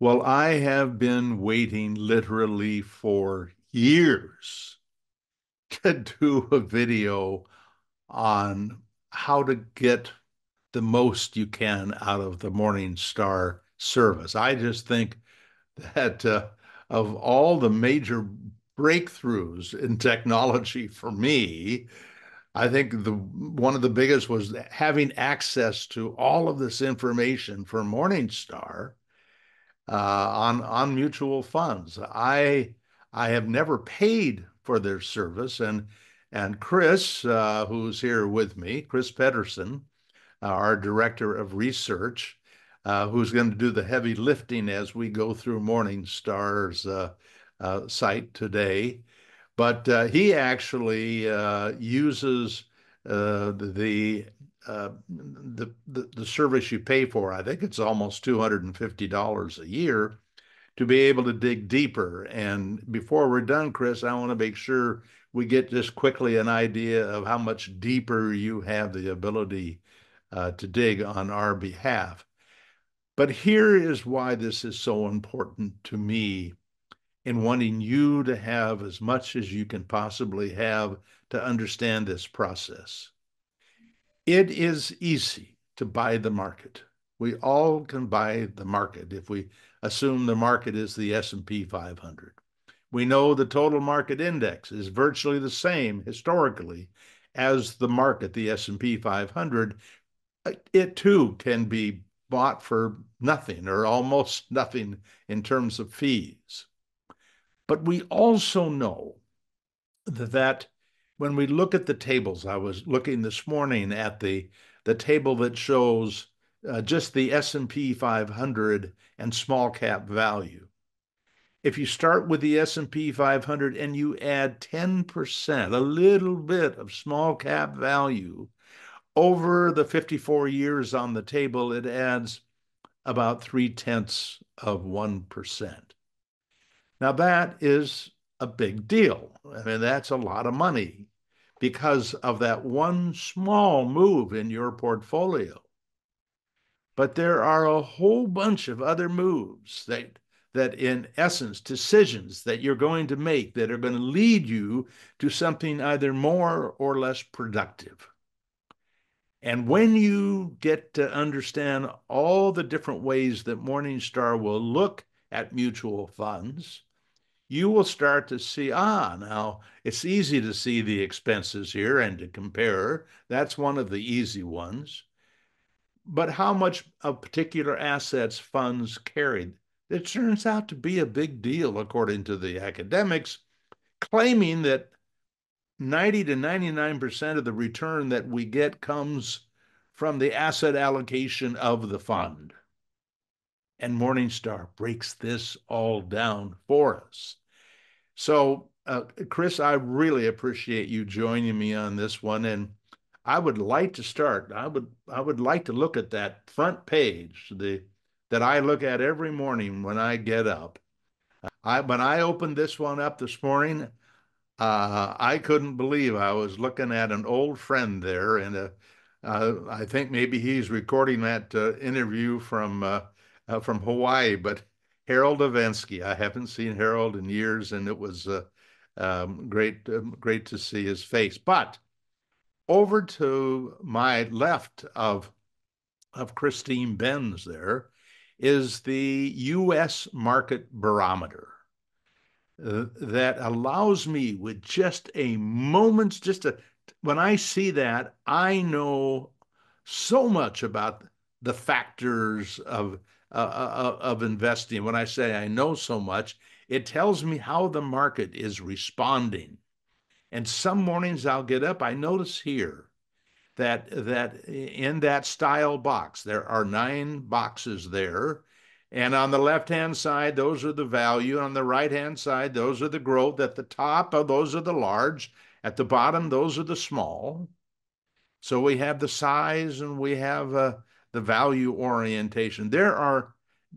Well, I have been waiting literally for years to do a video on how to get the most you can out of the Morningstar service. I just think that uh, of all the major breakthroughs in technology for me, I think the one of the biggest was having access to all of this information for Morningstar on on mutual funds. I I have never paid for their service, and and Chris, uh, who's here with me, Chris Pedersen, uh, our director of research, uh, who's going to do the heavy lifting as we go through Morningstar's uh, uh, site today. But he actually uses the the, the, the service you pay for, I think it's almost $250 a year to be able to dig deeper. And before we're done, Chris, I want to make sure we get just quickly an idea of how much deeper you have the ability uh, to dig on our behalf. But here is why this is so important to me in wanting you to have as much as you can possibly have to understand this process. It is easy to buy the market. We all can buy the market if we assume the market is the S&P 500. We know the total market index is virtually the same historically as the market, the S&P 500. Uh, it too can be bought for nothing or almost nothing in terms of fees. But we also know that when we look at the tables, I was looking this morning at the the table that shows uh, just the S&P 500 and small cap value. If you start with the S&P 500 and you add 10%, a little bit of small cap value over the 54 years on the table, it adds about three tenths of 1%. Now that is a big deal. I mean, that's a lot of money because of that one small move in your portfolio. But there are a whole bunch of other moves that that in essence decisions that you're going to make that are going to lead you to something either more or less productive. And when you get to understand all the different ways that Morningstar will look at mutual funds, you will start to see, ah, now it's easy to see the expenses here and to compare. That's one of the easy ones. But how much of particular assets funds carried? It turns out to be a big deal, according to the academics, claiming that 90 to 99% of the return that we get comes from the asset allocation of the fund. And Morningstar breaks this all down for us. So, uh, Chris, I really appreciate you joining me on this one. And I would like to start. I would I would like to look at that front page, the that I look at every morning when I get up. I when I opened this one up this morning, uh, I couldn't believe I was looking at an old friend there, and uh, uh, I think maybe he's recording that uh, interview from uh, uh, from Hawaii. But Harold Evensky, I haven't seen Harold in years, and it was um, great um, great to see his face. But over to my left of of Christine Benz there is the U.S. market barometer uh, that allows me with just a moment's just a when I see that I know so much about the factors of uh, uh, uh, of investing. When I say I know so much, it tells me how the market is responding. And some mornings I'll get up, I notice here that that in that style box, there are nine boxes there. And on the left-hand side, those are the value. On the right-hand side, those are the growth. At the top, of those are the large. At the bottom, those are the small. So we have the size and we have uh, the value orientation. There are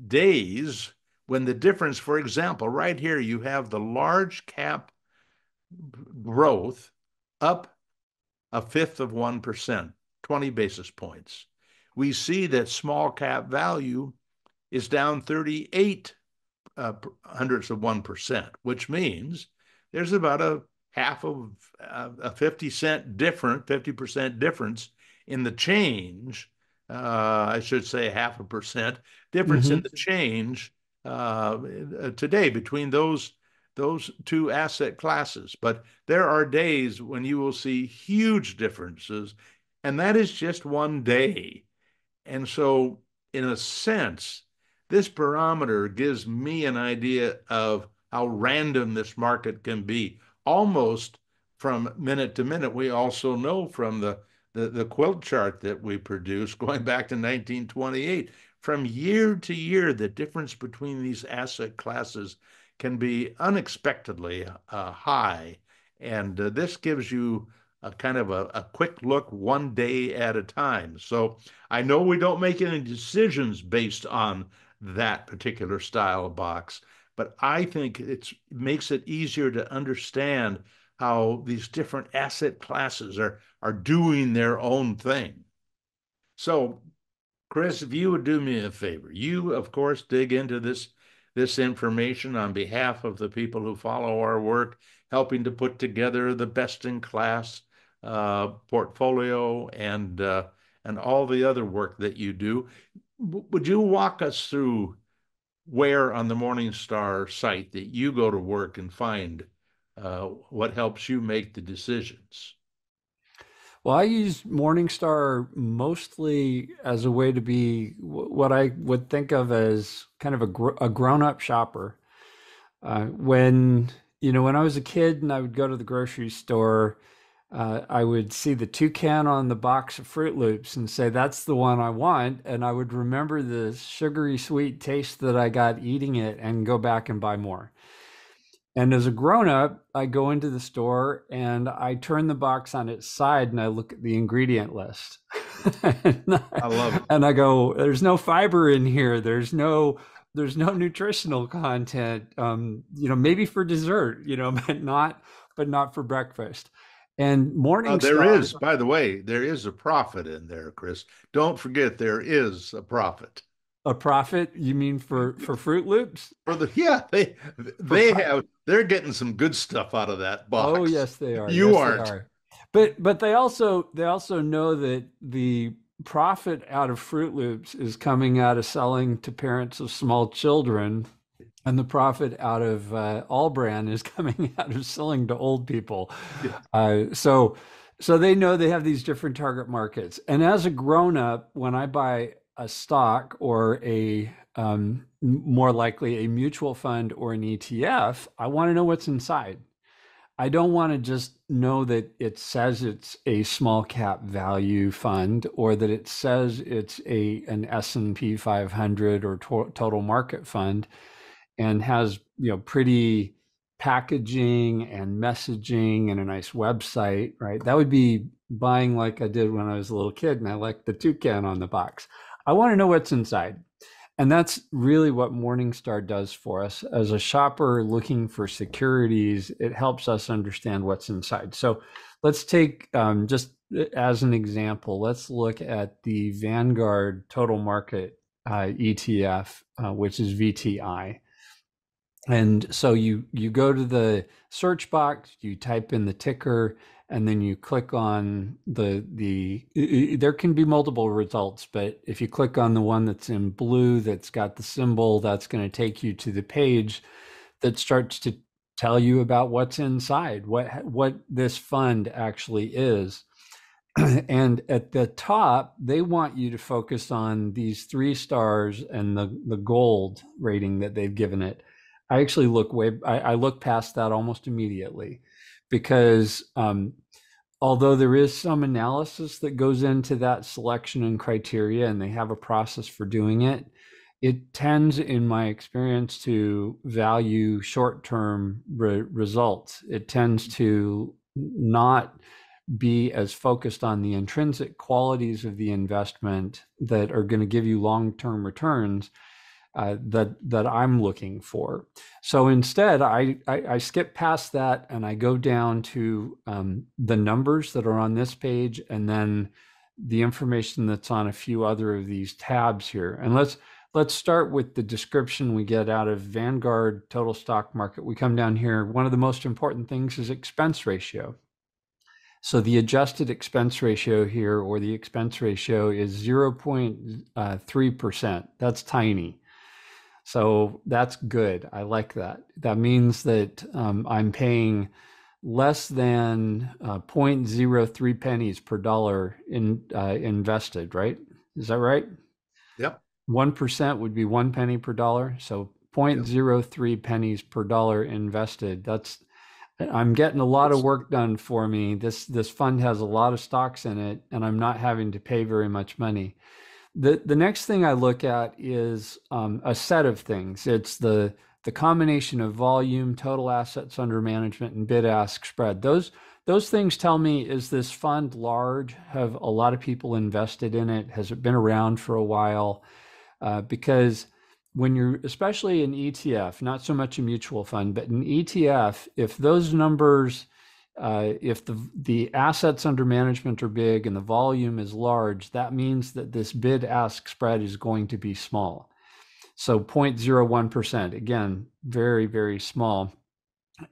days when the difference, for example, right here, you have the large cap growth up a fifth of 1%, 20 basis points. We see that small cap value is down 38 uh, hundredths of 1%, which means there's about a half of uh, a 50 cent different, 50% difference in the change. Uh, I should say half a percent difference mm-hmm. in the change uh, today between those those two asset classes. But there are days when you will see huge differences, and that is just one day. And so, in a sense, this barometer gives me an idea of how random this market can be, almost from minute to minute. We also know from the, the, the quilt chart that we produced going back to 1928, from year to year, the difference between these asset classes can be unexpectedly uh, high. And uh, this gives you a kind of a, a quick look one day at a time. So I know we don't make any decisions based on that particular style box. But I think it makes it easier to understand how these different asset classes are, are doing their own thing. So, Chris, if you would do me a favor, you, of course, dig into this, this information on behalf of the people who follow our work, helping to put together the best in class uh, portfolio and, uh, and all the other work that you do would you walk us through where on the Morningstar site that you go to work and find uh, what helps you make the decisions? Well, I use Morningstar mostly as a way to be what I would think of as kind of a, gr- a grown-up shopper. Uh, when you know, when I was a kid and I would go to the grocery store, uh, I would see the toucan on the box of Froot Loops and say, that's the one I want. And I would remember the sugary sweet taste that I got eating it and go back and buy more. And as a grown up, I go into the store and I turn the box on its side and I look at the ingredient list. I love it. And I go, there's no fiber in here. There's no there's no nutritional content. Um, you know, maybe for dessert, you know, but not but not for breakfast. And morning. Uh, there is, by the way, there is a profit in there, Chris. Don't forget there is a profit. A profit? You mean for for Froot Loops? For the yeah, they they have they're getting some good stuff out of that box. Oh yes, they are. You yes, aren't. Are. But but they also they also know that the profit out of Froot Loops is coming out of selling to parents of small children and the profit out of uh, All-Bran is coming out of selling to old people. Yeah. Uh, so, so they know they have these different target markets. And as a grown-up, when I buy a stock or a um, more likely a mutual fund or an ETF, I want to know what's inside. I don't want to just know that it says it's a small cap value fund or that it says it's a an S&P 500 or to- total market fund and has you know pretty packaging and messaging and a nice website, right? That would be buying like I did when I was a little kid and I liked the toucan on the box. I want to know what's inside. And that's really what Morningstar does for us. As a shopper looking for securities, it helps us understand what's inside. So let's take um, just uh, as an example, let's look at the Vanguard Total Market uh, ETF, uh, which is VTI and so you you go to the search box you type in the ticker and then you click on the the there can be multiple results but if you click on the one that's in blue that's got the symbol that's going to take you to the page that starts to tell you about what's inside what what this fund actually is. And at the top they want you to focus on these three stars and the the gold rating that they've given it. I actually look way I, I look past that almost immediately because um, although there is some analysis that goes into that selection and criteria and they have a process for doing it it tends in my experience to value short-term re- results. It tends to not be as focused on the intrinsic qualities of the investment that are going to give you long-term returns uh, that that I'm looking for. So instead, I, I, I skip past that and I go down to um, the numbers that are on this page, and then the information that's on a few other of these tabs here. And let's let's start with the description we get out of Vanguard Total Stock Market. We come down here. One of the most important things is expense ratio. So the adjusted expense ratio here, or the expense ratio, is 0.3%. That's tiny. So that's good. I like that. That means that um, I'm paying less than uh, 0.03 pennies per dollar in uh, invested, right? Is that right? Yep. 1% would be one penny per dollar. So 0.03 yep. pennies per dollar invested. That's I'm getting a lot of work done for me. This this fund has a lot of stocks in it, and I'm not having to pay very much money. The the next thing I look at is um, a set of things. It's the the combination of volume, total assets under management, and bid ask spread. Those those things tell me is this fund large? Have a lot of people invested in it? Has it been around for a while? Uh, because when you're especially an ETF, not so much a mutual fund, but an ETF, if those numbers, uh, if the the assets under management are big and the volume is large, that means that this bid ask spread is going to be small. So 0.01%, again, very, very small.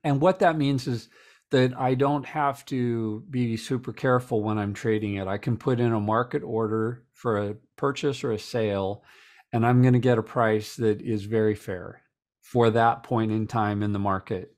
And what that means is that I don't have to be super careful when I'm trading it. I can put in a market order for a purchase or a sale and I'm going to get a price that is very fair for that point in time in the market.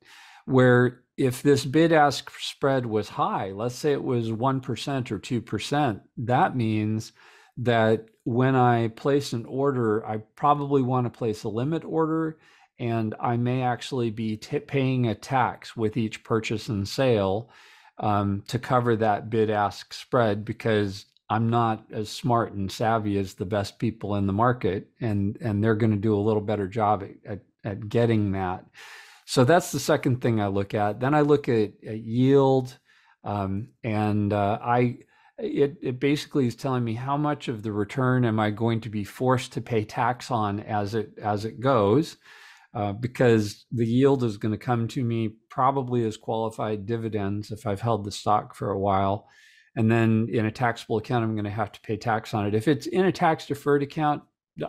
Where if this bid ask spread was high, let's say it was 1% or 2%, that means that when I place an order, I probably want to place a limit order and I may actually be t- paying a tax with each purchase and sale um, to cover that bid ask spread because I'm not as smart and savvy as the best people in the market, and and they're going to do a little better job at, at, at getting that. So that's the second thing I look at. Then I look at, at yield, um, and uh, I it it basically is telling me how much of the return am I going to be forced to pay tax on as it as it goes. Uh, because the yield is going to come to me probably as qualified dividends if I've held the stock for a while and then in a taxable account i'm going to have to pay tax on it if it's in a tax deferred account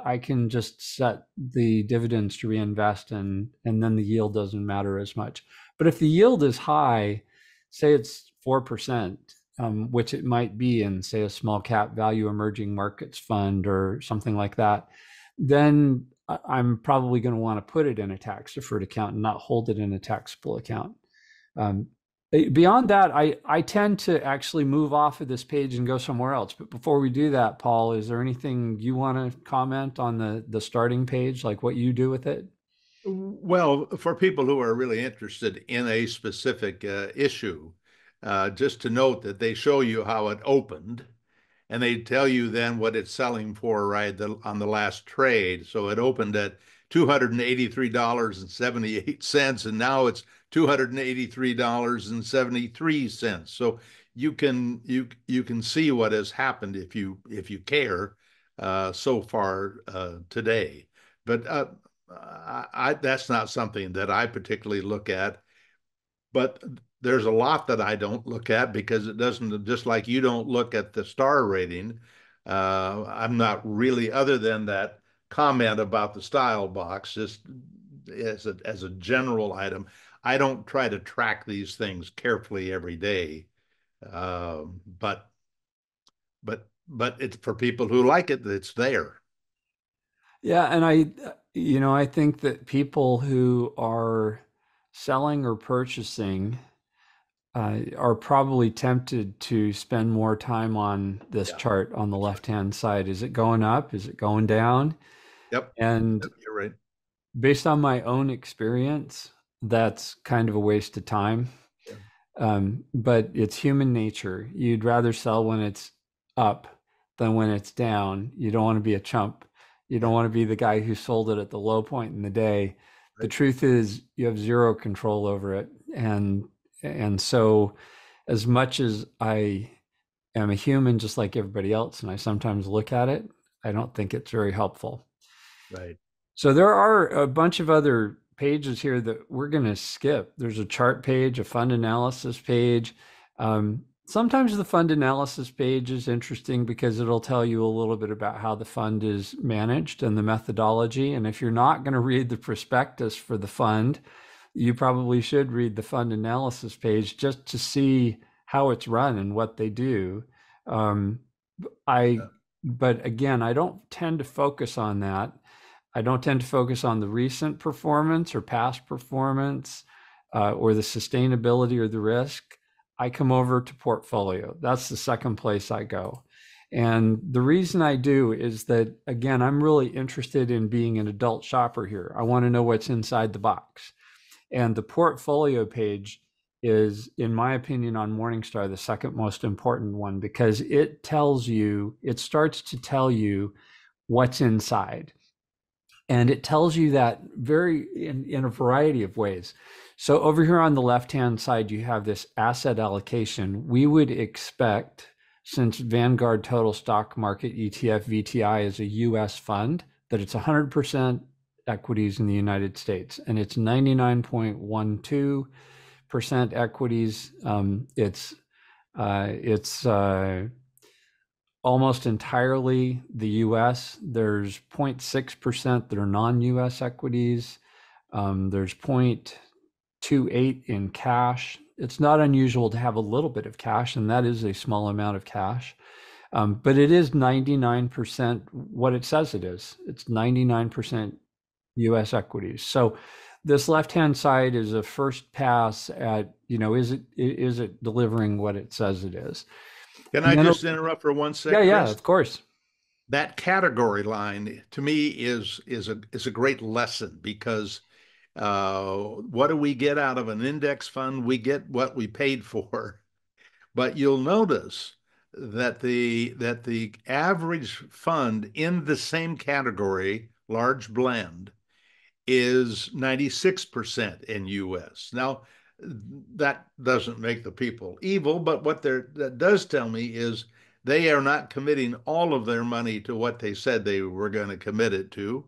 i can just set the dividends to reinvest and and then the yield doesn't matter as much. But if the yield is high say it's 4% um, which it might be in say a small cap value emerging markets fund or something like that then i'm probably going to want to put it in a tax deferred account and not hold it in a taxable account. Um, beyond that, I, I tend to actually move off of this page and go somewhere else. But before we do that, Paul, is there anything you want to comment on the, the starting page, like what you do with it? Well, for people who are really interested in a specific uh, issue, uh, just to note that they show you how it opened and they tell you then what it's selling for right the, on the last trade. So it opened at $283.78 and now it's $283.73. So you can you you can see what has happened if you if you care uh, so far uh, today. But uh, I, that's not something that I particularly look at. But there's a lot that I don't look at because it doesn't just like you don't look at the star rating. Uh, I'm not really other than that comment about the style box just as a as a general item. I don't try to track these things carefully every day, um, but but but it's for people who like it. It's there. Yeah, and I, you know, I think that people who are selling or purchasing uh, are probably tempted to spend more time on this yeah. chart on the left hand side. Is it going up? Is it going down? Yep. And yep, you're right. Based on my own experience, that's kind of a waste of time. Yeah. Um, but it's human nature. You'd rather sell when it's up than when it's down. You don't want to be a chump. You don't want to be the guy who sold it at the low point in the day. Right. The truth is you have zero control over it. And and so as much as I am a human just like everybody else and I sometimes look at it, I don't think it's very helpful. Right. So there are a bunch of other pages here that we're going to skip. There's a chart page, a fund analysis page. Um, sometimes the fund analysis page is interesting because it'll tell you a little bit about how the fund is managed and the methodology. And if you're not going to read the prospectus for the fund, you probably should read the fund analysis page just to see how it's run and what they do. Um, I, but again, I don't tend to focus on that. I don't tend to focus on the recent performance or past performance uh, or the sustainability or the risk. I come over to portfolio. That's the second place I go. And the reason I do is that, again, I'm really interested in being an adult shopper here. I want to know what's inside the box. And the portfolio page is, in my opinion, on Morningstar, the second most important one because it tells you, it starts to tell you what's inside. And it tells you that very in, in a variety of ways. So over here on the left-hand side, you have this asset allocation. We would expect, since Vanguard Total Stock Market ETF VTI is a US fund, that it's 100% equities in the United States, and it's 99.12 percent equities. Um, it's uh, it's uh, almost entirely the U.S. There's 0.6 percent that are non-U.S. equities. Um, there's 0.28 in cash. It's not unusual to have a little bit of cash, and that is a small amount of cash. Um, but it is 99% what it says it is. It's 99% U.S. equities. So this left-hand side is a first pass at you know is it is it delivering what it says it is. Can I just interrupt for one second? Yeah, yeah, of course. That category line to me is is a is a great lesson because uh, what do we get out of an index fund? We get what we paid for. But you'll notice that the that the average fund in the same category, large blend, is 96% in US. Now, that doesn't make the people evil, but what that does tell me is they are not committing all of their money to what they said they were going to commit it to.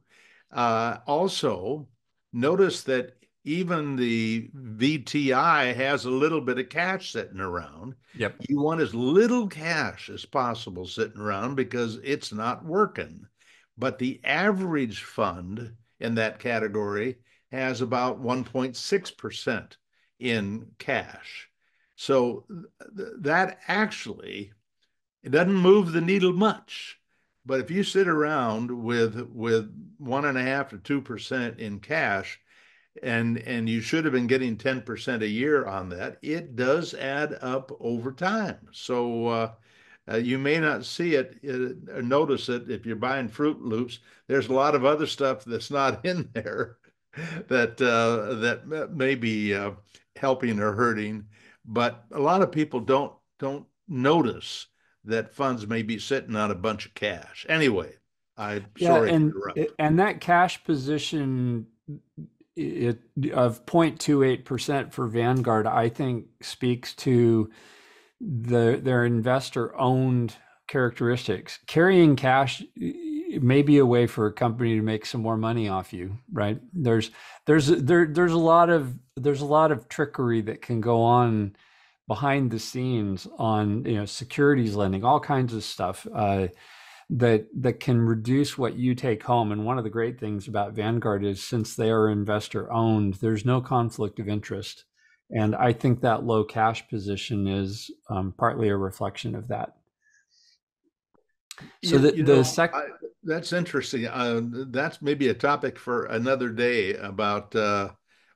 Uh, also, notice that even the VTI has a little bit of cash sitting around. Yep. You want as little cash as possible sitting around because it's not working. But the average fund in that category has about 1.6% in cash. So th- that actually it doesn't move the needle much. But if you sit around with with one and a half to two percent in cash, and and you should have been getting ten percent a year on that, it does add up over time. So uh, uh, you may not see it uh, or notice it if you're buying Froot Loops. There's a lot of other stuff that's not in there that uh, that may be uh, helping or hurting, but a lot of people don't don't notice that funds may be sitting on a bunch of cash. Anyway, I'm yeah, sorry and and that cash position it, of 0.28 percent for Vanguard, I think speaks to the their investor owned characteristics. Carrying cash may be a way for a company to make some more money off you, right? There's there's there there's a lot of there's a lot of trickery that can go on behind the scenes on you know securities lending, all kinds of stuff. Uh, that that can reduce what you take home. And one of the great things about Vanguard is since they are investor owned, there's no conflict of interest. And I think that low cash position is um, partly a reflection of that. So you, the, you the second. That's interesting. Uh, that's maybe a topic for another day about uh,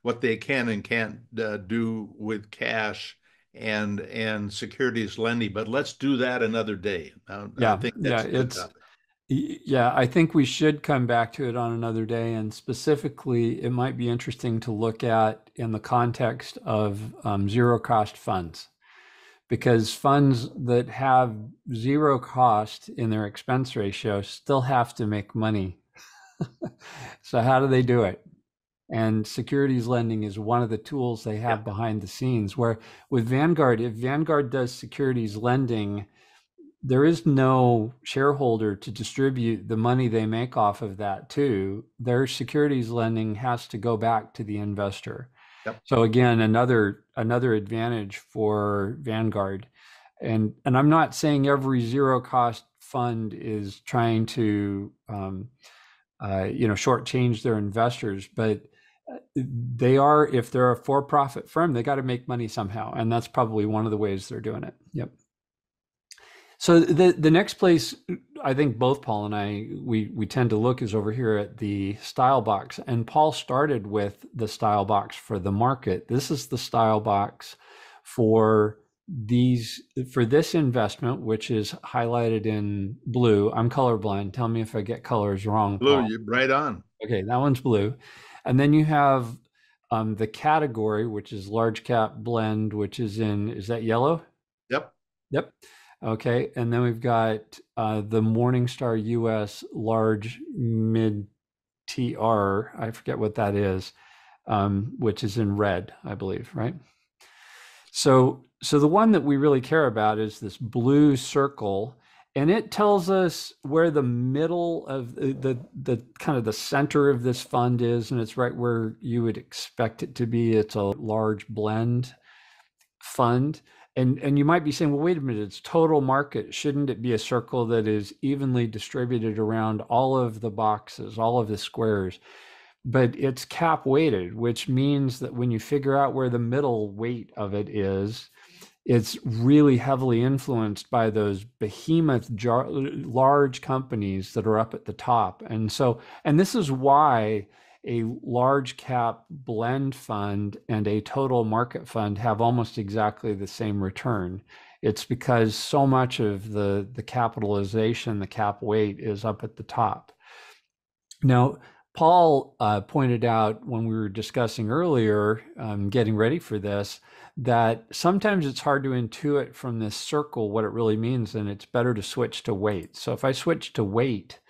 what they can and can't uh, do with cash and and securities lending. But let's do that another day. yeah, I think yeah, it's topic. Yeah, I think we should come back to it on another day. And specifically, it might be interesting to look at in the context of um, zero cost funds, because funds that have zero cost in their expense ratio still have to make money. so, how do they do it? And securities lending is one of the tools they have yeah. behind the scenes. Where with Vanguard, if Vanguard does securities lending, there is no shareholder to distribute the money they make off of that to. Their securities lending has to go back to the investor. Yep. So again, another another advantage for Vanguard. and and I'm not saying every zero cost fund is trying to um, uh, you know shortchange their investors, but they are if they're a for-profit firm, they got to make money somehow, and that's probably one of the ways they're doing it. Yep. So the the next place I think both Paul and I we we tend to look is over here at the style box, and Paul started with the style box for the market. This is the style box for these for this investment, which is highlighted in blue. I'm colorblind. Tell me if I get colors wrong. Blue, Paul. you right on. Okay, that one's blue, and then you have um, the category, which is large cap blend, which is in is that yellow? Yep. Yep. Okay, and then we've got uh, the Morningstar US large mid TR. I forget what that is, um, which is in red, I believe, right? So, so the one that we really care about is this blue circle, and it tells us where the middle of the, the, the kind of the center of this fund is, and it's right where you would expect it to be. It's a large blend fund. And, and you might be saying, well, wait a minute, it's total market. Shouldn't it be a circle that is evenly distributed around all of the boxes, all of the squares? but it's cap weighted, which means that when you figure out where the middle weight of it is, it's really heavily influenced by those behemoth jar- large companies that are up at the top. And so, and this is why a large cap blend fund and a total market fund have almost exactly the same return. It's because so much of the, the capitalization, the cap weight is up at the top. Now, Paul uh, pointed out when we were discussing earlier, um, getting ready for this, that sometimes it's hard to intuit from this circle what it really means, and it's better to switch to weight. So if I switch to weight,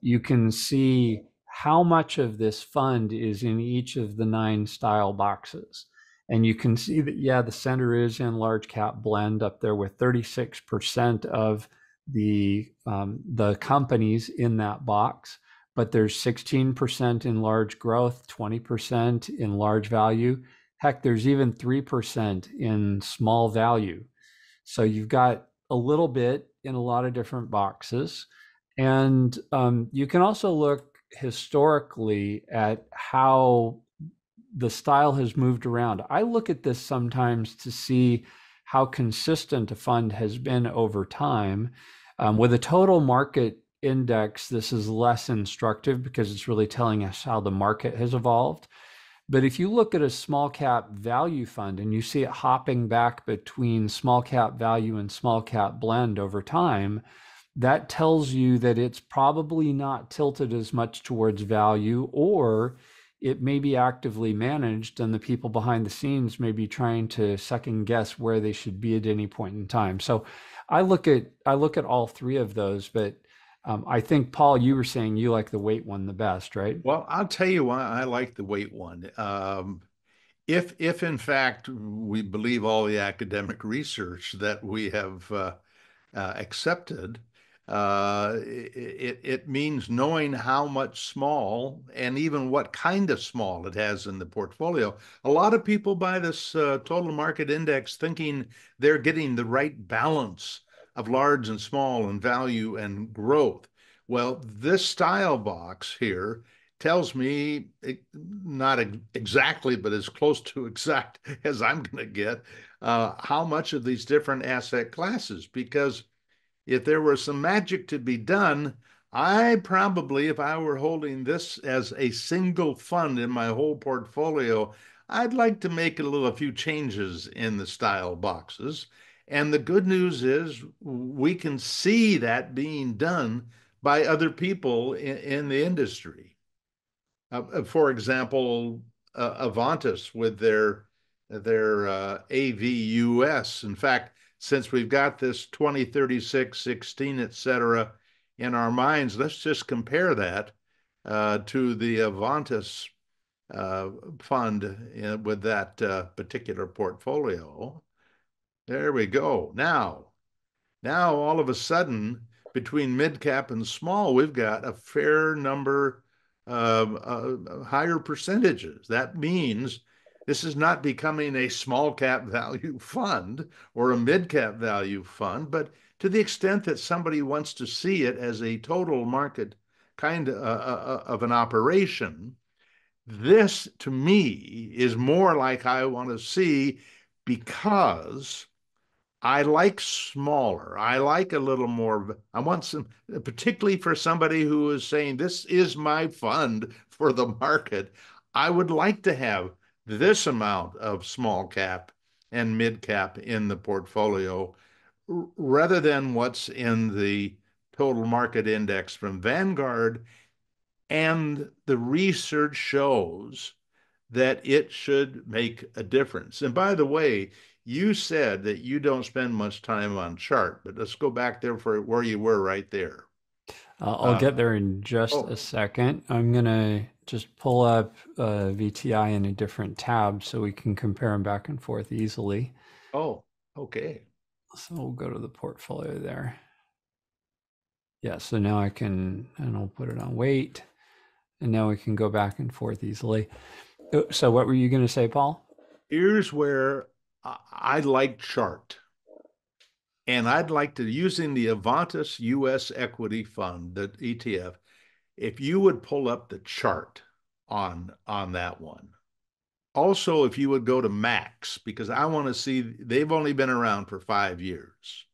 you can see how much of this fund is in each of the nine style boxes. And you can see that, yeah, the center is in large cap blend up there with 36% of the, um, the companies in that box but there's 16% in large growth, 20% in large value. Heck, there's even 3% in small value. So you've got a little bit in a lot of different boxes. And um, you can also look historically at how the style has moved around. I look at this sometimes to see how consistent a fund has been over time. Um, with a total market index, this is less instructive because it's really telling us how the market has evolved. But if you look at a small cap value fund and you see it hopping back between small cap value and small cap blend over time, that tells you that it's probably not tilted as much towards value or it may be actively managed and the people behind the scenes may be trying to second guess where they should be at any point in time. So I look at I look at all three of those, but um, I think, Paul, you were saying you like the weight one the best, right? Well, I'll tell you why I like the weight one. Um, if, if in fact we believe all the academic research that we have uh, uh, accepted, uh, it, it means knowing how much small and even what kind of small it has in the portfolio. A lot of people buy this uh, total market index thinking they're getting the right balance of large and small and value and growth. Well, this style box here tells me not exactly, but as close to exact as I'm going to get, uh, how much of these different asset classes. Because if there were some magic to be done, I probably, if I were holding this as a single fund in my whole portfolio, I'd like to make a little a few changes in the style boxes and the good news is we can see that being done by other people in, in the industry. Uh, uh for example, uh, Avantis with their their uh, AVUS. In fact, since we've got this 20, 36, 16, et cetera, in our minds, let's just compare that uh, to the Avantis uh, fund in, with that uh, particular portfolio. There we go. Now, now all of a sudden, between mid cap and small, we've got a fair number of uh, higher percentages. That means This is not becoming a small cap value fund or a mid cap value fund, but to the extent that somebody wants to see it as a total market kind of, uh, uh, of an operation, this to me is more like I want to see because I like smaller. I like a little more. I want some, particularly for somebody who is saying, This is my fund for the market. I would like to have this amount of small cap and mid cap in the portfolio rather than what's in the total market index from Vanguard. And the research shows that it should make a difference. And by the way, you said that you don't spend much time on chart, but let's go back there for where you were right there. Uh, I'll uh, get there in just oh. a second. I'm going to just pull up uh, VTI in a different tab so we can compare them back and forth easily. Oh, okay. So we'll go to the portfolio there. Yeah, so now I can, and I'll put it on weight. And now we can go back and forth easily. Uh, so what were you going to say, Paul? Here's where I like chart. And I'd like to, using the Avantis US Equity Fund, the ETF, if you would pull up the chart on, on that one. Also, if you would go to Max, because I want to see, they've only been around for five years.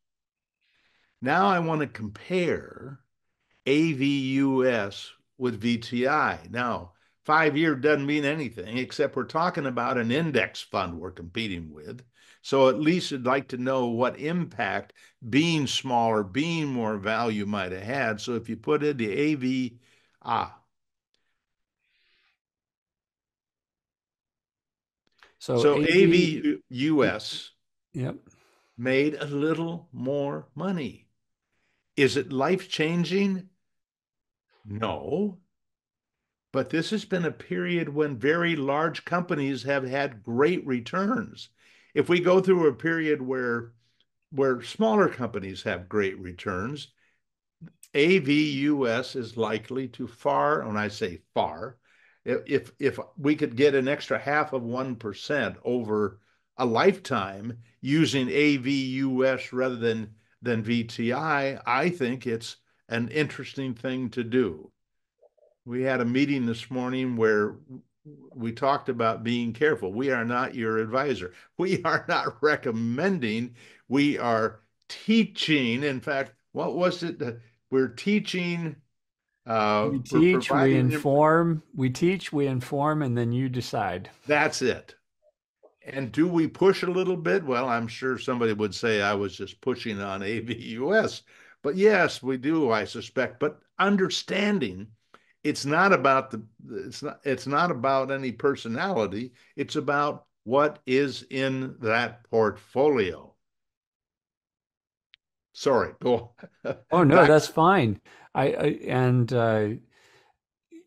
Now I want to compare AVUS with VTI. Now, five year doesn't mean anything, except we're talking about an index fund we're competing with. So at least I'd like to know what impact being smaller, being more value might have had. So if you put in the AV, ah. So, so AV, AV US yep. made a little more money. Is it life changing? No. But this has been a period when very large companies have had great returns. If we go through a period where where smaller companies have great returns, AVUS is likely to far, when I say far, if if we could get an extra half of 1% over a lifetime using AVUS rather than than VTI, I think it's an interesting thing to do we had a meeting this morning where we talked about being careful. We are not your advisor. We are not recommending. We are teaching. In fact, what was it? We're teaching. Uh, we teach, we inform, we teach, we inform, and then you decide. That's it. And do we push a little bit? Well, I'm sure somebody would say I was just pushing on AVUS. But yes, we do, I suspect. But understanding it's not about the it's not it's not about any personality. It's about what is in that portfolio. Sorry go oh no Back. that's fine. I, I and uh,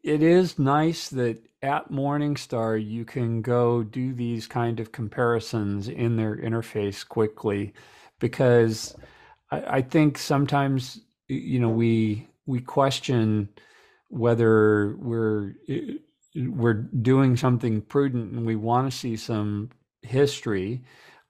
it is nice that at morningstar you can go do these kind of comparisons in their interface quickly because I, I think sometimes you know we we question whether we're we're doing something prudent and we want to see some history.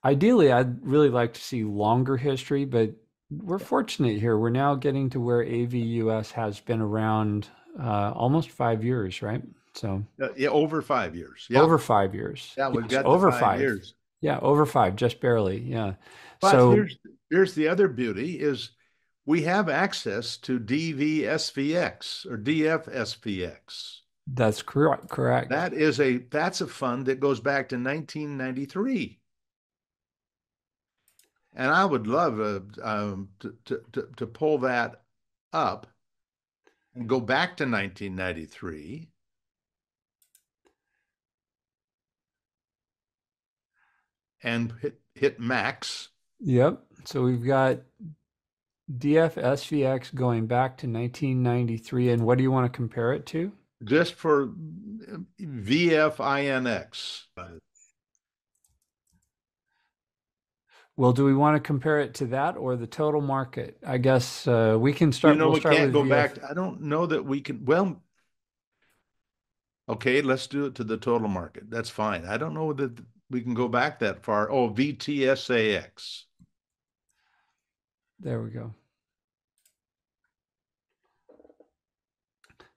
Ideally, I'd really like to see longer history, but we're fortunate here. We're now getting to where AVUS has been around uh, almost five years, right? So uh, yeah, over five years. Yeah. Over five years. Yeah, we've yes, got over five, five, years. Yeah, over five, just barely. Yeah. But so here's here's the other beauty is we have access to DVSVX or DFSVX. That's correct. Correct. That is a that's a fund that goes back to 1993. And I would love uh, um, to, to, to pull that up and go back to 1993. And hit, hit max. Yep. So we've got DFSVX going back to 1993. And what do you want to compare it to? Just for VFINX. Well, do we want to compare it to that or the total market? I guess uh, we can start. You know, we'll we start can't go VF. back. I don't know that we can. Well, Okay, let's do it to the total market. That's fine. I don't know that we can go back that far. Oh, VTSAX. There we go.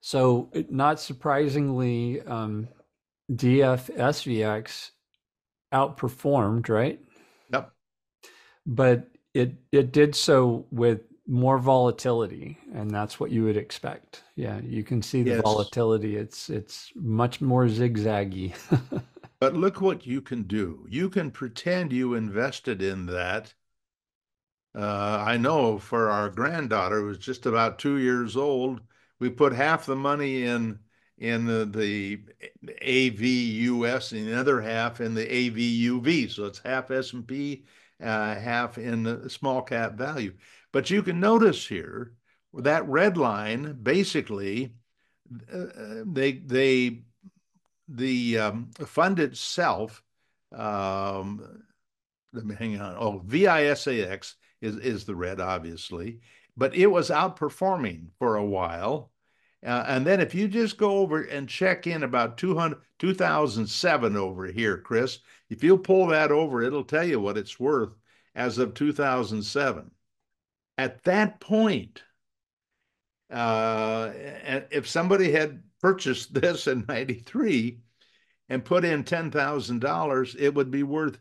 So, not surprisingly, um, DFSVX outperformed, right? Yep. But it it did so with more volatility, and that's what you would expect. Yeah, you can see the Yes. volatility. It's it's much more zigzaggy. But look what you can do. You can pretend you invested in that. Uh, I know for our granddaughter, who was just about two years old, we put half the money in in the, the AVUS and the other half in the AVUV. So it's half S&P, uh, half in the small cap value. But you can notice here that red line basically uh, they they the um, fund itself, um, let me hang on. Oh, VISAX is is the red, obviously, but it was outperforming for a while. Uh, and then if you just go over and check in about 200, 2007 over here, Chris, if you pull that over, it'll tell you what it's worth as of 2007. At that point, uh, if somebody had purchased this in 93 and put in $10,000, it would be worth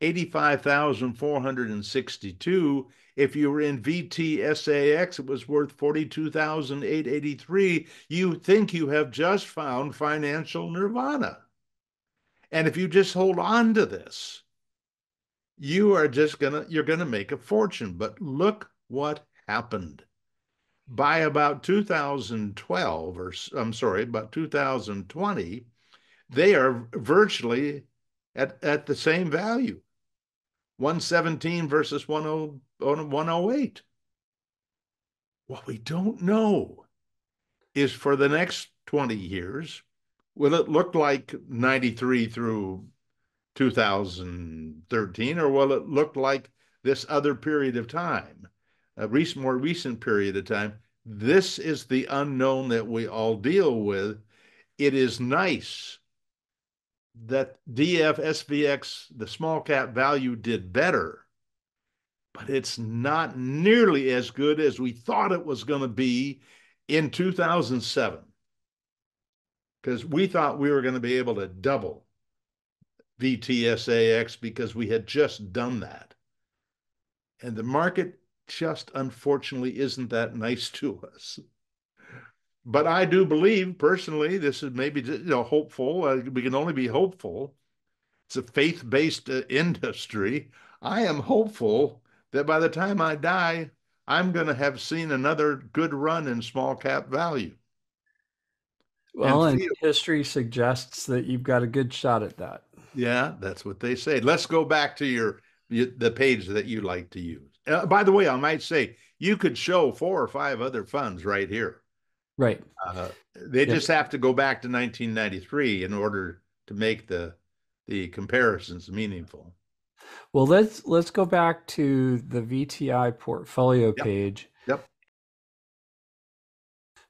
85,462. If you were in VTSAX, it was worth 42,883. You think you have just found financial nirvana. And if you just hold on to this, you are just gonna you're gonna make a fortune. But look what happened. By about 2012, or I'm sorry, about 2020, they are virtually at, at the same value 117 versus 108. What we don't know is for the next 20 years, will it look like 93 through 2013, or will it look like this other period of time, a recent, more recent period of time? This is the unknown that we all deal with. It is nice that DF SVX, the small cap value, did better, but it's not nearly as good as we thought it was going to be in 2007. Because we thought we were going to be able to double VTSAX because we had just done that. And the market just unfortunately isn't that nice to us but I do believe personally, this is maybe you know hopeful. Uh, we can only be hopeful. It's a faith-based uh, industry. I am hopeful that by the time I die, I'm going to have seen another good run in small cap value. Well, and, and history suggests that you've got a good shot at that. Yeah, that's what they say. Let's go back to your the page that you like to use. Uh, by the way, I might say you could show four or five other funds right here. Right. Uh, they just have to go back to 1993 in order to make the the comparisons meaningful. Well, let's let's go back to the VTI portfolio yep. page. Yep.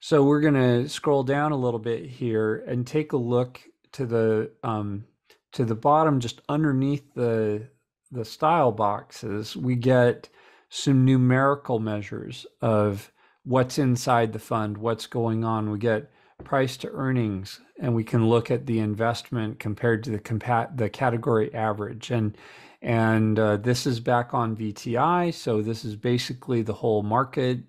So we're going to scroll down a little bit here and take a look to the um, to the bottom, just underneath the the style boxes. We get some numerical measures of what's inside the fund, what's going on. We get price to earnings, and we can look at the investment compared to the compat the category average. And and uh, this is back on VTI, so this is basically the whole market.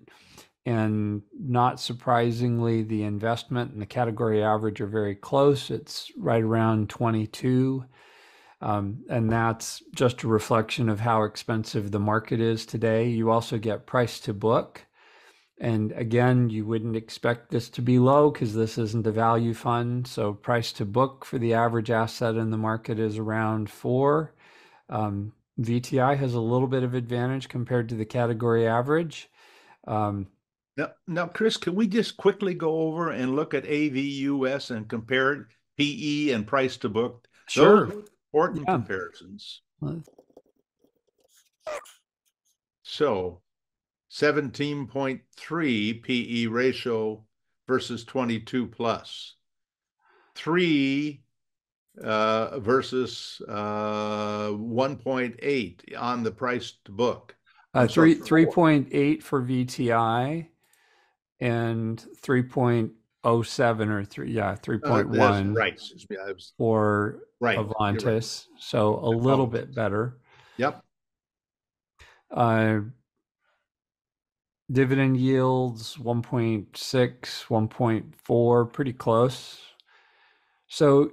And not surprisingly, the investment and the category average are very close. It's right around 22. Um, and that's just a reflection of how expensive the market is today. You also get price to book, and again, you wouldn't expect this to be low because this isn't a value fund. So price to book for the average asset in the market is around four. Um, VTI has a little bit of advantage compared to the category average. Um, now, now, Chris, can we just quickly go over and look at AVUS and compare PE and price to book? Sure. Those important yeah. comparisons. So 17.3 PE ratio versus 22 plus. three uh, versus uh, 1.8 on the price to book. Uh, three three point eight for VTI, and three point oh seven or three yeah three point one uh, right was, for right, Avantis. Right. So a little bit better. Yep. Uh, dividend yields 1.6, 1.4, pretty close. So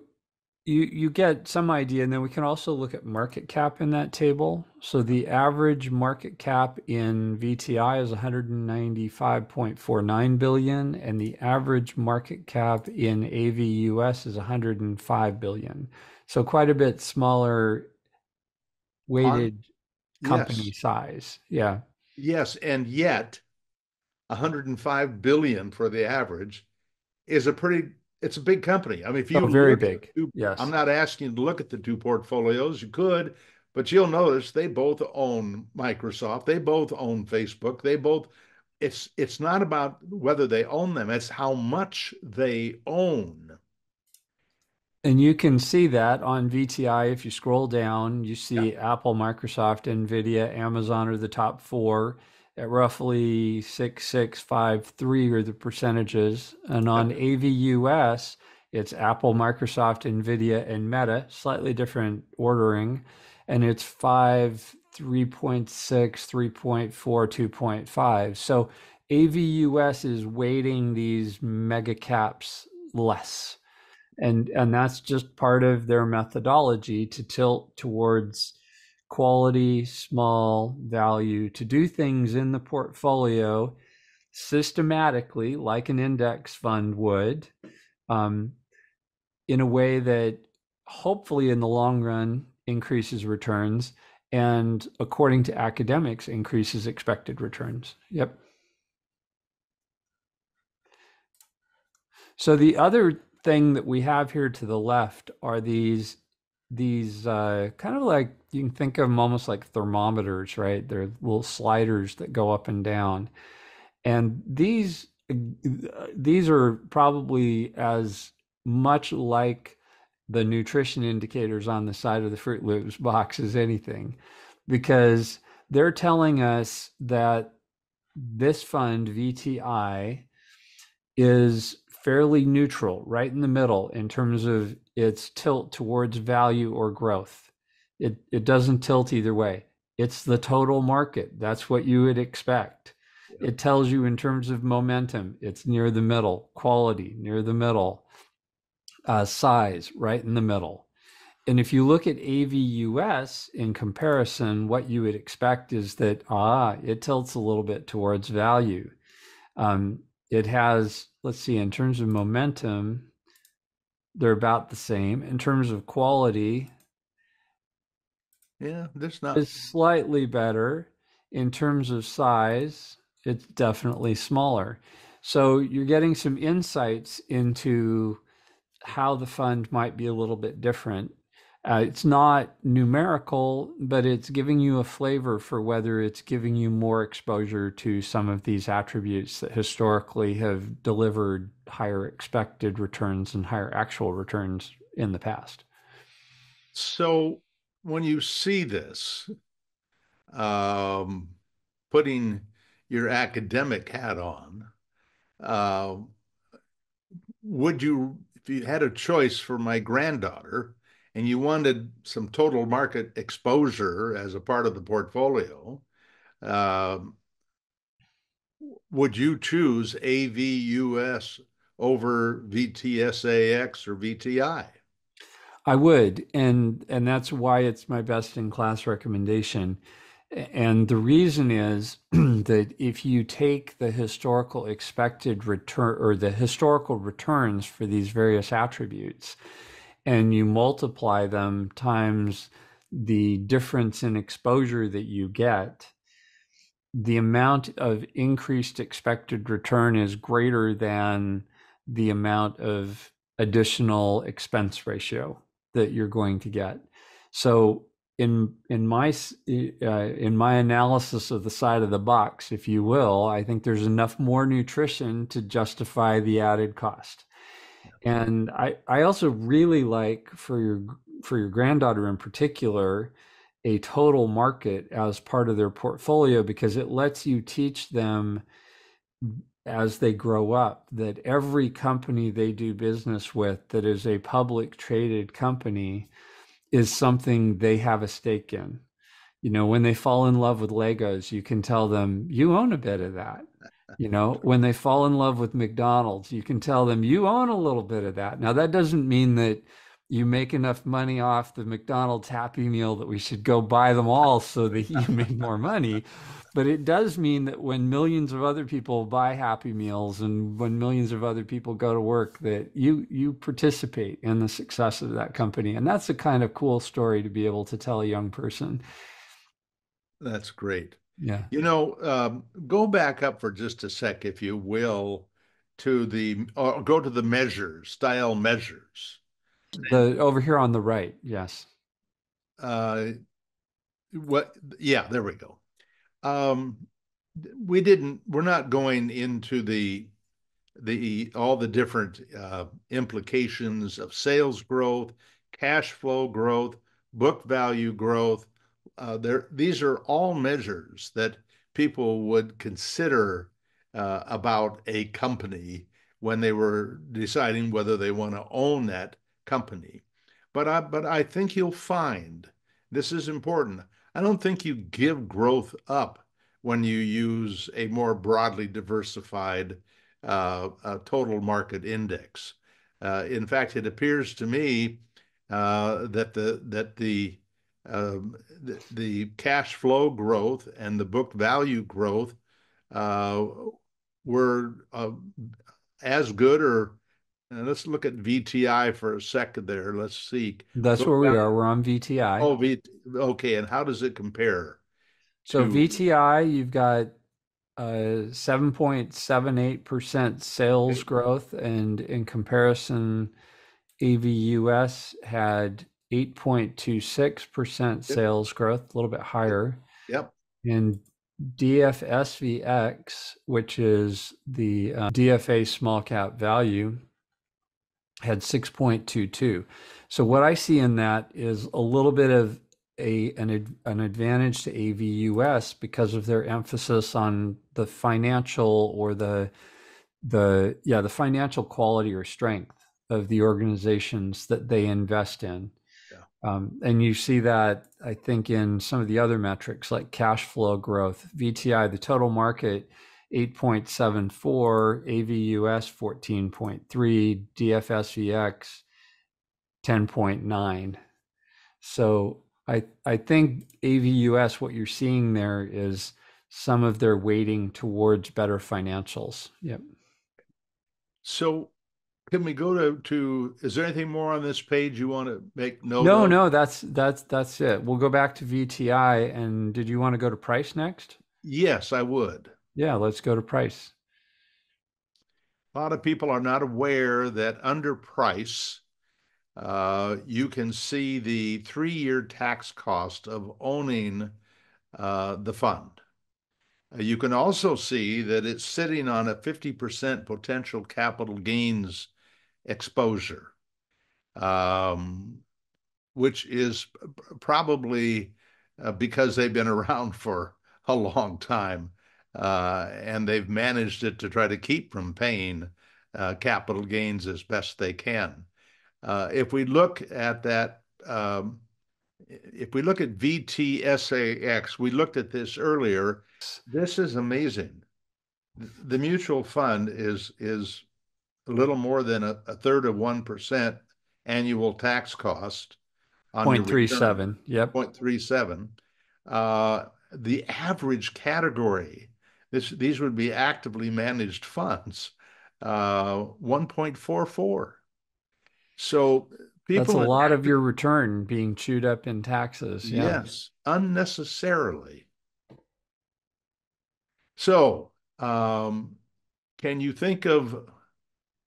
you you get some idea and then we can also look at market cap in that table so the average market cap in vti is 195.49 billion and the average market cap in avus is 105 billion so quite a bit smaller weighted company yes. size yeah yes and yet 105 billion for the average is a pretty it's a big company. I mean, if you oh, very big, two, yes, I'm not asking you to look at the two portfolios. You could, but you'll notice they both own Microsoft. They both own Facebook. They both. It's it's not about whether they own them. It's how much they own. And you can see that on VTI. If you scroll down, you see yeah. Apple, Microsoft, Nvidia, Amazon are the top four at roughly six six five three are the percentages, and on AVUS it's Apple, Microsoft, Nvidia, and Meta, slightly different ordering, and it's five, 3.6, 3.4, 2.5. So AVUS is weighting these mega caps less. And and that's just part of their methodology to tilt towards quality, small value, to do things in the portfolio systematically, like an index fund would, um, in a way that hopefully in the long run increases returns and according to academics increases expected returns. Yep. So the other thing that we have here to the left are these these uh, kind of like you can think of them almost like thermometers, right? They're little sliders that go up and down, and these these are probably as much like the nutrition indicators on the side of the Froot Loops box as anything, because they're telling us that this fund VTI is fairly neutral, right in the middle in terms of its tilt towards value or growth. It, it doesn't tilt either way. It's the total market. That's what you would expect. It tells you in terms of momentum, it's near the middle, quality near the middle, uh, size right in the middle. And if you look at AVUS in comparison, what you would expect is that, ah, it tilts a little bit towards value. Um, it has, let's see, in terms of momentum, they're about the same. In terms of quality, yeah, there's not. It's slightly better. In terms of size, it's definitely smaller. So you're getting some insights into how the fund might be a little bit different uh, it's not numerical, but it's giving you a flavor for whether it's giving you more exposure to some of these attributes that historically have delivered higher expected returns and higher actual returns in the past. So when you see this, um, putting your academic hat on, uh, would you, if you had a choice for my granddaughter, and you wanted some total market exposure as a part of the portfolio, uh, would you choose AVUS over VTSAX or VTI? I would, and and that's why it's my best in class recommendation. And the reason is that if you take the historical expected return or the historical returns for these various attributes, and you multiply them times the difference in exposure that you get, the amount of increased expected return is greater than the amount of additional expense ratio that you're going to get. So in in my uh, in my analysis of the side of the box, if you will, I think there's enough more nutrition to justify the added cost. And I, I also really like for your for your granddaughter in particular, a total market as part of their portfolio because it lets you teach them as they grow up that every company they do business with that is a public traded company is something they have a stake in. You know, when they fall in love with Legos, you can tell them you own a bit of that. You know, when they fall in love with McDonald's, you can tell them you own a little bit of that. Now, that doesn't mean that you make enough money off the McDonald's Happy Meal that we should go buy them all so that you make more money. But it does mean that when millions of other people buy Happy Meals and when millions of other people go to work, that you you participate in the success of that company, and that's a kind of cool story to be able to tell a young person. That's great. Yeah. You know, um, go back up for just a sec, if you will, to the or go to the measures, style measures. The over here on the right, yes. Uh, what? Yeah, there we go. Um, we didn't. We're not going into the the all the different uh, implications of sales growth, cash flow growth, book value growth. Uh, there, these are all measures that people would consider uh, about a company when they were deciding whether they want to own that company. But I, but I think you'll find this is important. I don't think you give growth up when you use a more broadly diversified uh, uh, total market index. Uh, in fact, it appears to me uh, that the that the, um, the, the cash flow growth and the book value growth uh, were uh, as good or and let's look at VTI for a second there. Let's see. That's where we are. We're on VTI. Oh, v, okay. And how does it compare? So to... VTI, you've got uh, 7.78% sales growth, and in comparison, AVUS had 8.26% sales growth, a little bit higher. Yep. And DFSVX, which is the uh, DFA small cap value, had 6.22. So what I see in that is a little bit of a an, an advantage to AVUS because of their emphasis on the financial or the the yeah the financial quality or strength of the organizations that they invest in. Yeah. Um, and you see that I think in some of the other metrics like cash flow growth, VTI, the total market 8.74, AVUS 14.3, DFSVX 10.9. So I I think AVUS, what you're seeing there is some of their weighting towards better financials. Yep. So can we go to to is there anything more on this page you want to make note no of? no that's that's that's it we'll go back to vti and did you want to go to price next yes i would yeah, let's go to price. A lot of people are not aware that under price, uh, you can see the three year tax cost of owning uh, the fund. Uh, you can also see that it's sitting on a 50% potential capital gains exposure, um, which is probably uh, because they've been around for a long time uh, and they've managed it to try to keep from paying uh, capital gains as best they can. Uh, if we look at that, um, if we look at VTSAX, we looked at this earlier. This is amazing. The mutual fund is is a little more than a, a third of one percent annual tax cost. On 0.37. Yep. 0.37. Uh, the average category this, these would be actively managed funds. Uh, 1.44. So people. That's a lot of your return being chewed up in taxes. Yeah. Yes, unnecessarily. So, um, can you think of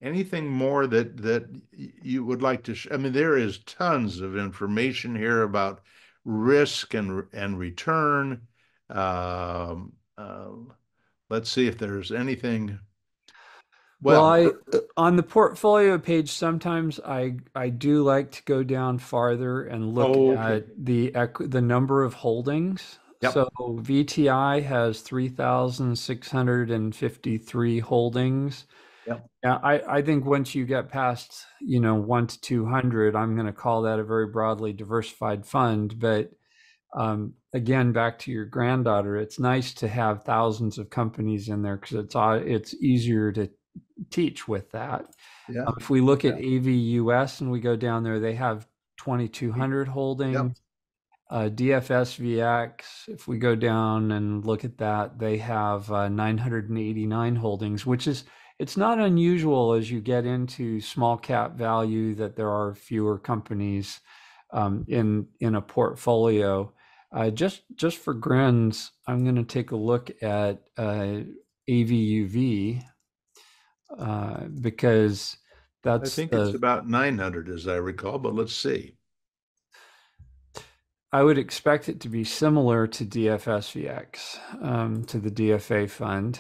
anything more that that you would like to? I mean, there is tons of information here about risk and and return. Um, uh, let's see if there's anything. Well, I uh, on the portfolio page sometimes I I do like to go down farther and look Oh, okay. at the equ the number of holdings. Yep. So VTI has 3,653 holdings. Yep. Yeah, I, I think once you get past, you know, one to 200, I'm going to call that a very broadly diversified fund. But um, again, back to your granddaughter, it's nice to have thousands of companies in there because it's it's easier to teach with that. Yeah. Um, if we look at AVUS and we go down there, they have 2,200 holdings. Uh, DFSVX, if we go down and look at that, they have uh, 989 holdings, which is it's not unusual as you get into small cap value that there are fewer companies um, in in a portfolio. Uh, just just for grins, I'm going to take a look at uh, AVUV uh, because that's. I think it's about nine hundred as I recall, but let's see. I would expect it to be similar to DFSVX, um, to the DFA fund.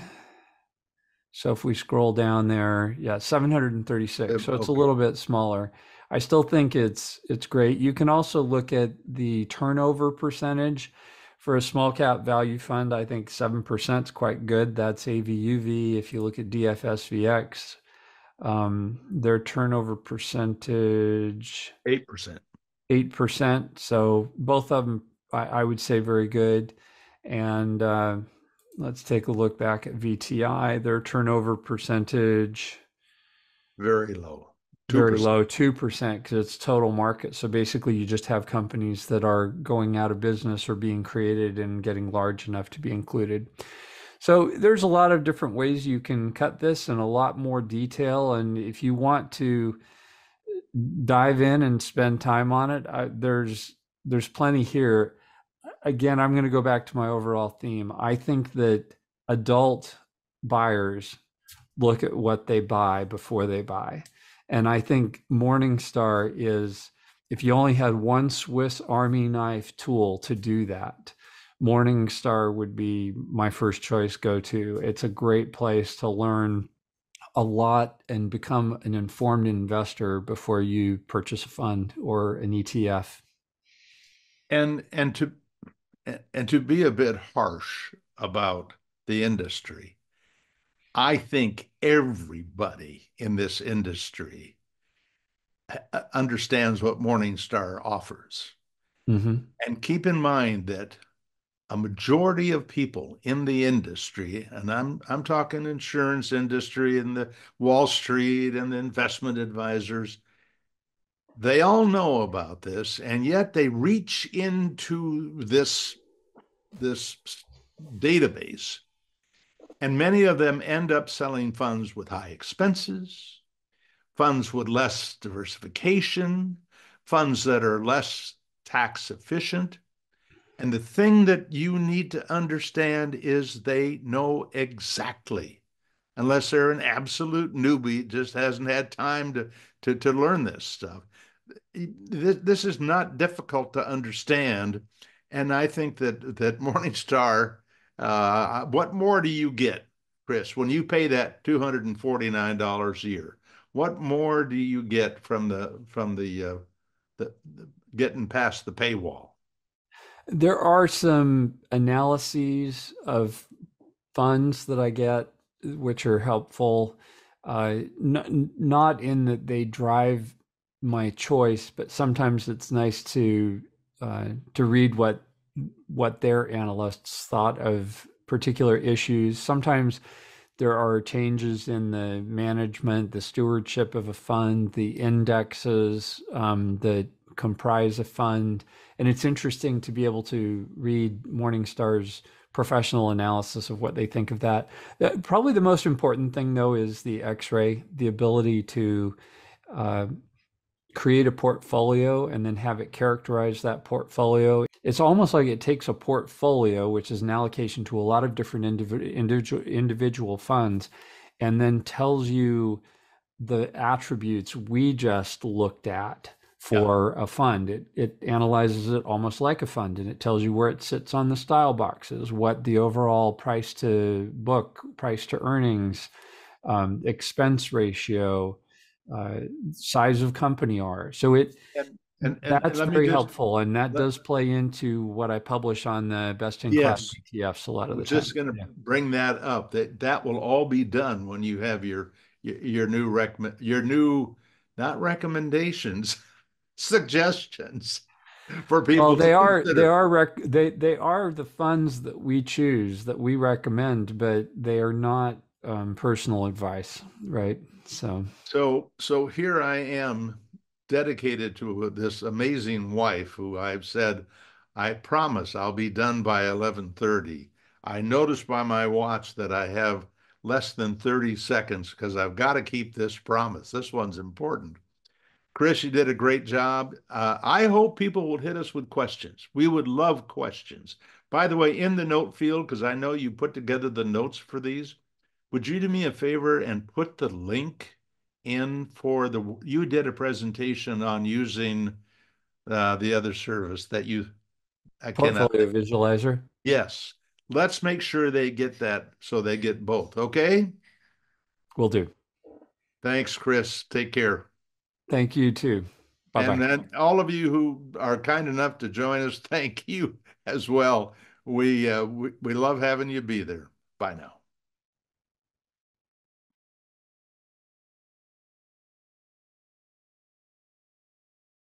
So if we scroll down there, yeah, 736. Uh, So it's a little bit smaller. I still think it's it's great. You can also look at the turnover percentage for a small cap value fund. I think 7% is quite good. That's AVUV. If you look at DFSVX, um, their turnover percentage Eight percent. eight percent. So both of them, I, I would say, very good. And uh, let's take a look back at VTI. Their turnover percentage Very low. Very 2%. low, two percent, because it's total market. So basically, you just have companies that are going out of business or being created and getting large enough to be included. So there's a lot of different ways you can cut this and a lot more detail. And if you want to dive in and spend time on it, I, there's there's plenty here. Again, I'm going to go back to my overall theme. I think that adult buyers look at what they buy before they buy. And I think Morningstar is, if you only had one Swiss Army knife tool to do that, Morningstar would be my first choice go to. It's a great place to learn a lot and become an informed investor before you purchase a fund or an ETF. And and to and to be a bit harsh about the industry, I think everybody in this industry uh, understands what Morningstar offers. hmm And keep in mind that a majority of people in the industry, and I'm I'm talking insurance industry and the Wall Street and the investment advisors, they all know about this, and yet they reach into this this database, and many of them end up selling funds with high expenses, funds with less diversification, funds that are less tax efficient. And the thing that you need to understand is they know exactly, unless they're an absolute newbie, just hasn't had time to, to, to learn this stuff. This, this is not difficult to understand. And I think that, that Morningstar, uh, what more do you get, Chris, when you pay that $249 a year? What more do you get from the, from the, uh, the, the getting past the paywall? There are some analyses of funds that I get, which are helpful. Uh, n- not in that they drive my choice, but sometimes it's nice to uh, to read what what their analysts thought of particular issues. Sometimes there are changes in the management, the stewardship of a fund, the indexes um, that comprise a fund. And it's interesting to be able to read Morningstar's professional analysis of what they think of that. Uh, Probably the most important thing, though, is the x ray, the ability to uh, create a portfolio and then have it characterize that portfolio. It's almost like it takes a portfolio, which is an allocation to a lot of different individual individual, individual funds, and then tells you the attributes we just looked at for a fund. It it analyzes it almost like a fund and it tells you where it sits on the style boxes, what the overall price to book, price to earnings, um, expense ratio, uh, size of company are. So it And, and, and that's very just- helpful, and that let- does play into what I publish on the best in class ETFs a lot of the was time. just gonna Yeah. bring that up, that that will all be done when you have your, your, your new recommend, your new, not recommendations, suggestions for people. Well, they are consider. they are rec- they they are the funds that we choose that we recommend, but they are not um, personal advice, right? So So, so here I am dedicated to this amazing wife who I've said, I promise I'll be done by 11:30. I noticed by my watch that I have less than 30 seconds because I've got to keep this promise. This one's important. Chris, you did a great job. Uh, I hope people will hit us with questions. We would love questions. By the way, in the note field, because I know you put together the notes for these, would you do me a favor and put the link in for the, you did a presentation on using uh, the other service that you, I cannot, portfolio visualizer. yes. Let's make sure they get that so they get both, okay? we'll do. Thanks, Chris. Take care. Thank you too. Bye And bye. then all of you who are kind enough to join us, thank you as well. We, uh, we, we love having you be there. Bye now.